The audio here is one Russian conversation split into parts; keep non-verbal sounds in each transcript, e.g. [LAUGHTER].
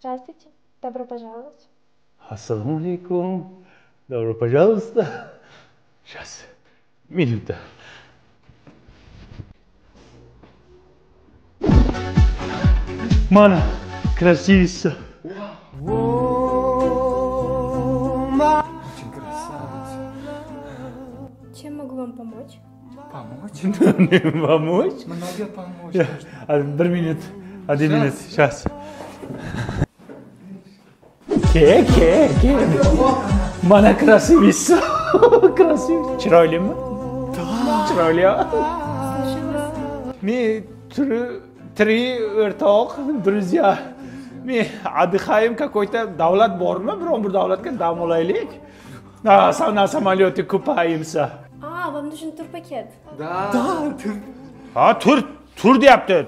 Здравствуйте. Добро пожаловать. Ассаламу алейкум. Добро пожалуйста. Сейчас. Минута. Мана, красивица. Очень красавица. Чем могу вам помочь? Помочь? [LAUGHS] Помочь? Много помочь. Bir minut. Один minut. Сейчас. Ke, ke, ke. Mana красивица. Красивица. Chiroylimi? Chiroyli. Men три, три o'rtoq, друзья. Men отдыхаем какой-то davlat bormi? Biron bir davlatga dam olaylik. Ha, на самолете купаемся. А, вам нужен турпакет. Да. Да. Ha, tur, tur deyapti.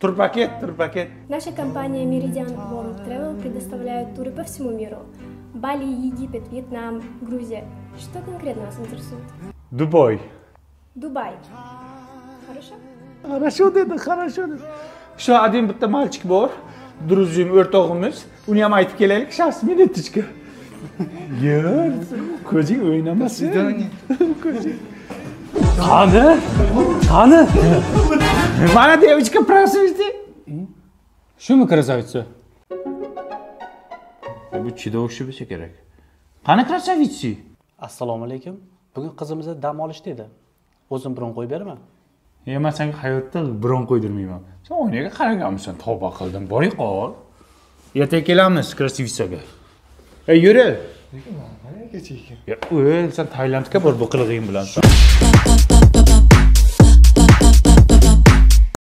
Tur paket. Наша компания Meridian World Travel предоставляет туры по всему миру. Бали, Египет, Вьетнам, Грузия. Что конкретно вас интересует? Duboy. Дубай. Хорошо? Хорошо dedi, хорошо dedi. Shu один bitta mальчик bor. Druzim o'rtog'imiz. Uni ham aytib kelaylik, сейчас minutочка. Yer, ko'zing o'ynamasin. Свидание. Ko'zing. Qani? Qani? Mana девочка просвисти. Shumi красавица? Bu chida o'xshi bo'lsa kerak. Qani красавица? assalomu alaykum bugun qizimizni dam olishda edi o'zim bron qo'yib beraman men senga hayotda biron qo'ydirmayman. Sen oynaga qaraganmisan, tavba qildim. Boring qol. Ertaga kelamiz красивицаga. Ey, yuri. Qayerga chekkan? Ya, o'l, sen Tailandga bor bu qilig'ing bilan.